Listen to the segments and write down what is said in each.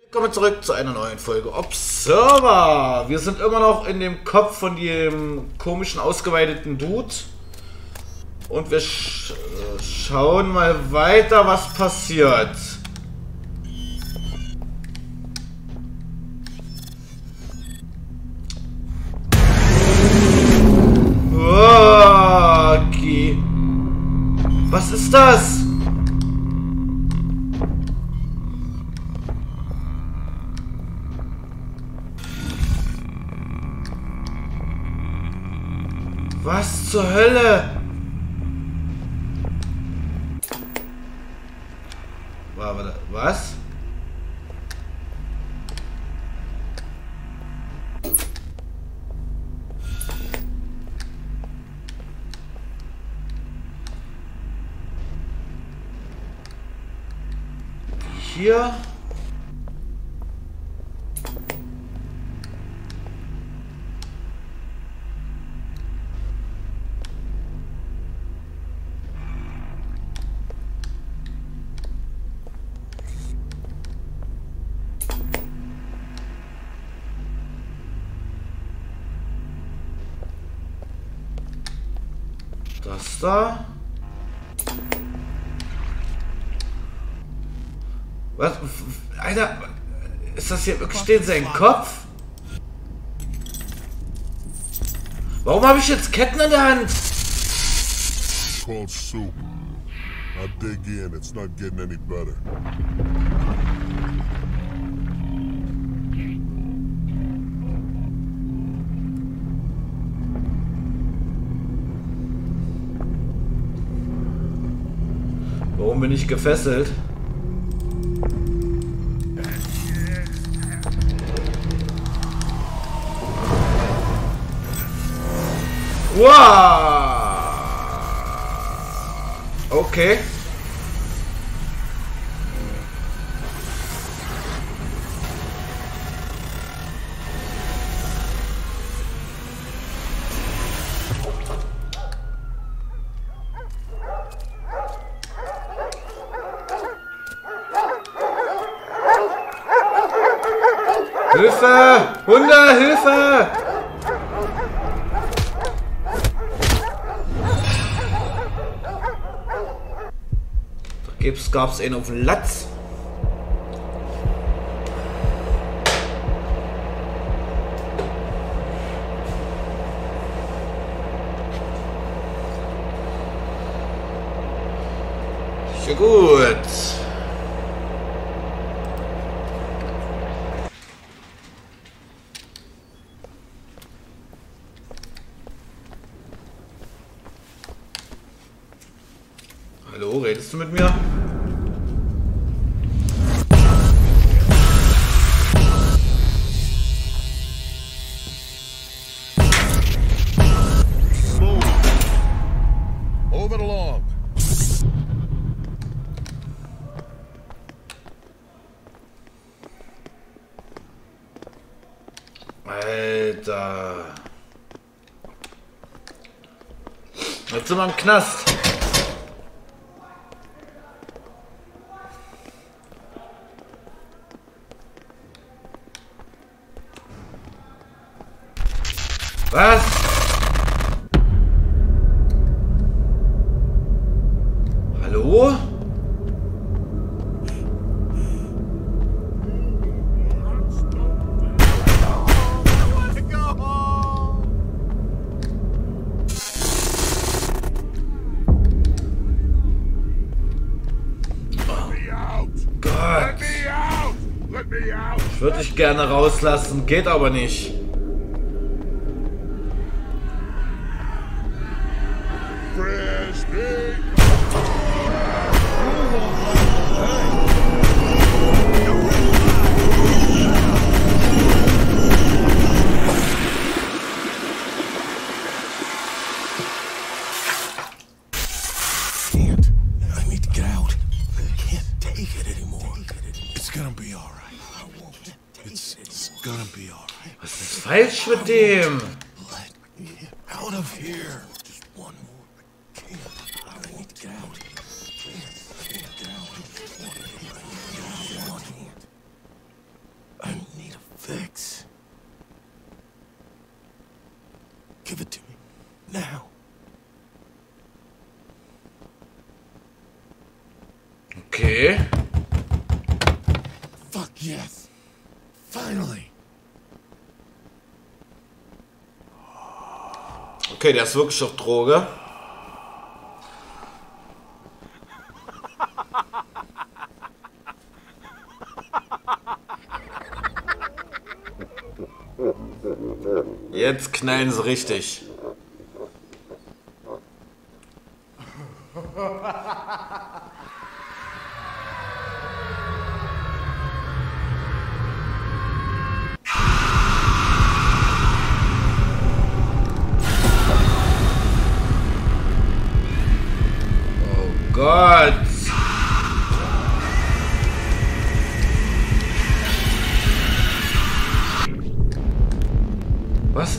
Willkommen zurück zu einer neuen Folge Observer. Wir sind immer noch in dem Kopf von dem komischen, ausgeweiteten Dude. Und wir sch äh, schauen mal weiter, was passiert. Was ist das? Was zur Hölle? War, warte, was? Hier? Das da? Was? Alter, ist das hier wirklich den sein Kopf? Warum habe ich jetzt Ketten in der Hand? Called soup. Now dig in, it's not getting any better. Warum bin ich gefesselt? 우와. 오케이. 힐사 온다 힐사. Gab's einen auf den Latz. Sehr gut. Hallo, redest du mit mir? Alter. Jetzt sind wir im Knast. Was? Hallo? Gerne rauslassen, geht aber nicht. Mit dem? Let me out of here. Just one more. I can't. I need to get out. I can't. Get out. Just one more. I can't. I need a fix. Give it to me. Now. Okay. Okay, der ist wirklich auf Droge. Jetzt knallen sie richtig.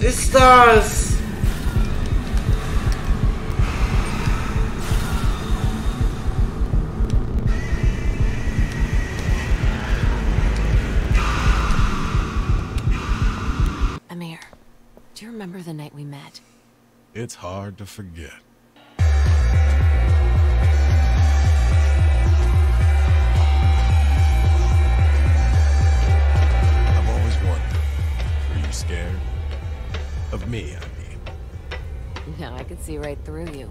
Ist das? Amir, do you remember the night we met? It's hard to forget. Could see right through you.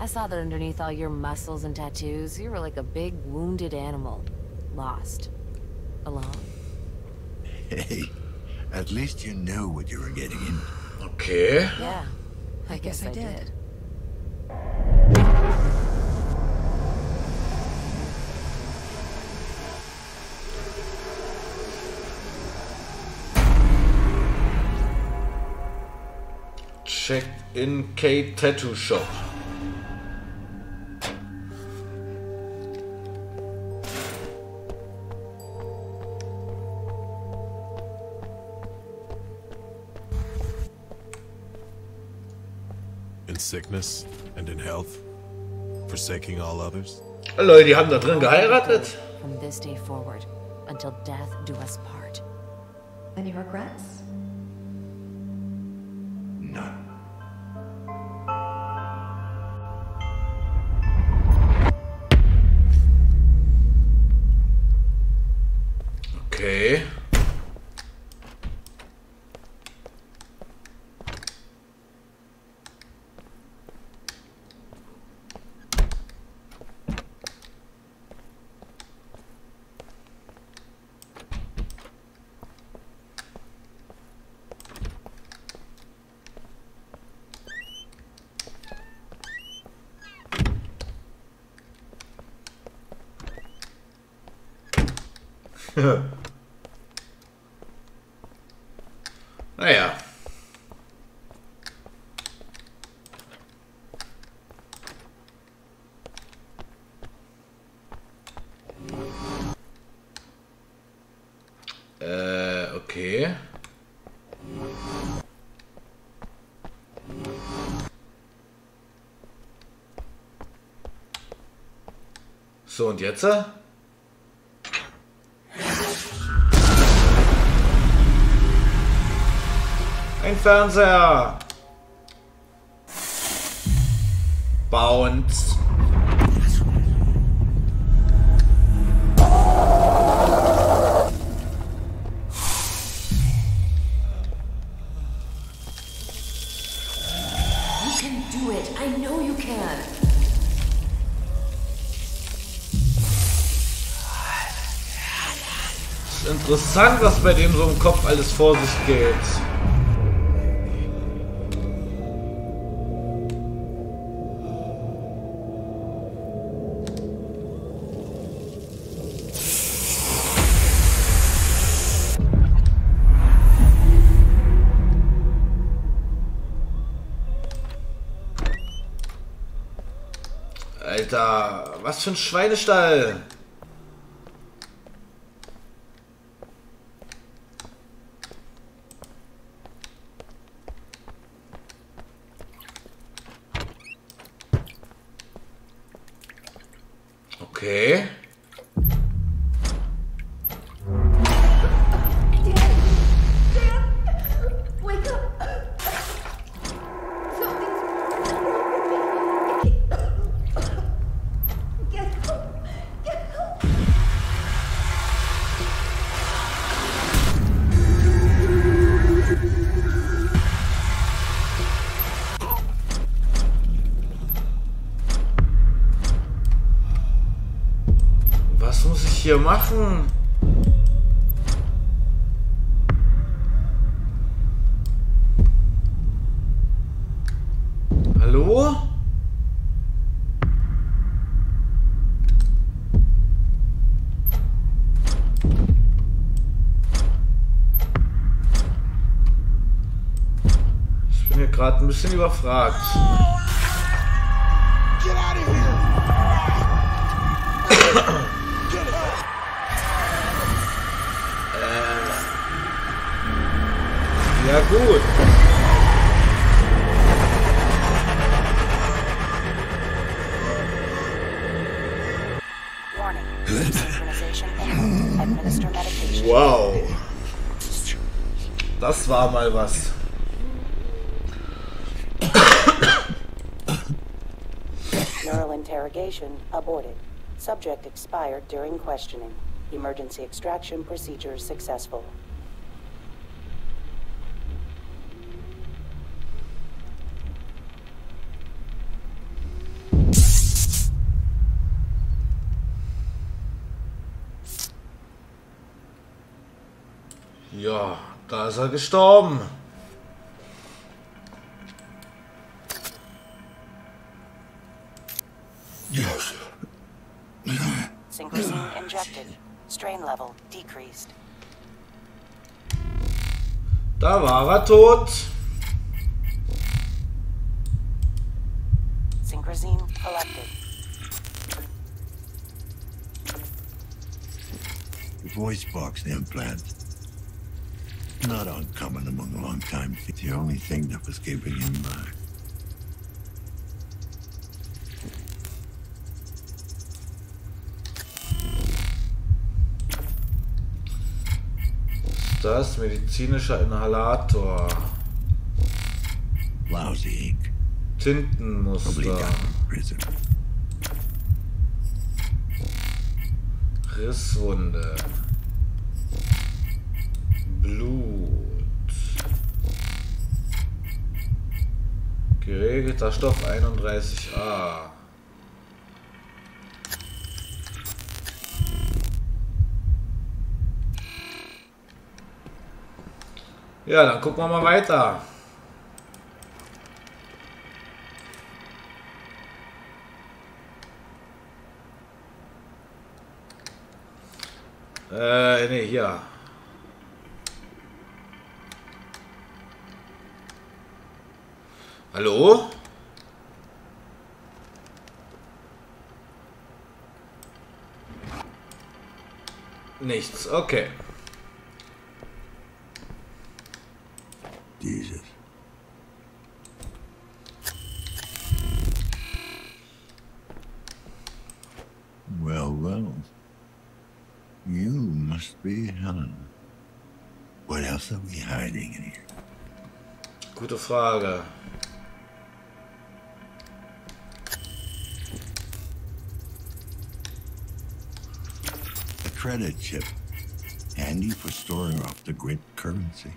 I saw that underneath all your muscles and tattoos, you were like a big wounded animal. Lost. Alone. Hey, at least you knew what you were getting in. Okay. Yeah. I, guess, I, did. did. Checked in K Tattoo Shop. In sickness and in health, forsaking all others. Leute, die haben da drin geheiratet? From this day forward, until death do us part. Any regrets? None. Naja. Äh, okay. So, und jetzt? Ein Fernseher. Bounce. Interessant, was bei dem so im Kopf alles vor sich geht. Alter, was für ein Schweinestall. Machen? Hallo? Ich bin hier gerade ein bisschen überfragt. Get out of here! Ja gut. Warning. Synchronization error. Administer medication. Wow. Das war mal was. Neural interrogation aborted. Subject expired during questioning. Emergency extraction procedure successful. Ja, da ist er gestorben. Yes. Synchrosine injected. Strain level decreased. Da war er tot. Synchrosine collected. Voice box implant. Not uncommon among long-time thieves. The only thing that was keeping him back. Das medizinischer Inhalator. Lousy ink. Tintenmuster. Risswunde. Blut. Geregelter Stoff 31a. Ja, dann gucken wir mal weiter. Äh, nee, hier. Hallo? Nichts, okay. Jesus. Well, well. You must be Helen. What else are we hiding in here? Gute Frage. Credit chip. Handy for storing off the grid currency.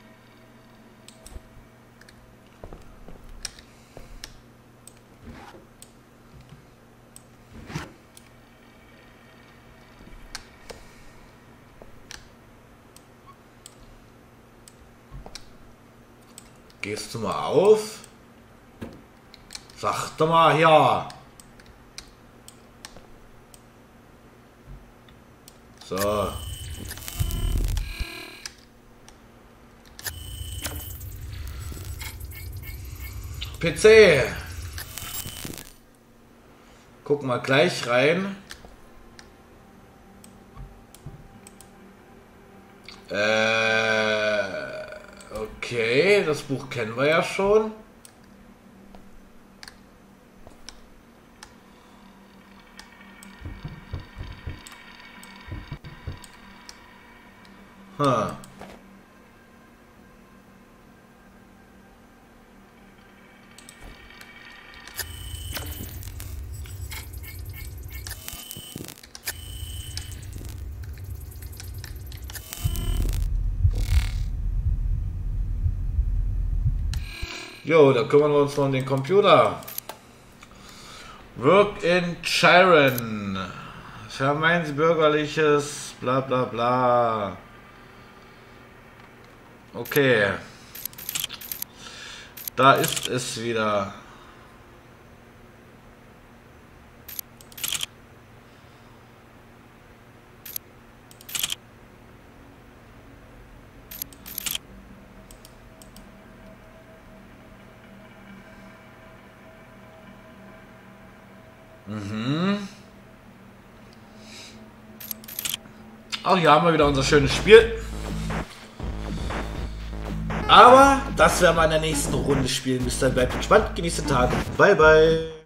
Gehst du mal auf? Sag doch mal hier. So. PC. Guck mal gleich rein. Äh, okay, das Buch kennen wir ja schon. Jo, da kümmern wir uns noch um den Computer. Work in Chiron. Vermeins bürgerliches, bla bla bla. Okay. Da ist es wieder. Ach, hier haben wir wieder unser schönes Spiel. Aber das werden wir in der nächsten Runde spielen. Bis dann bleibt entspannt, genießt den Tag. Bye, bye.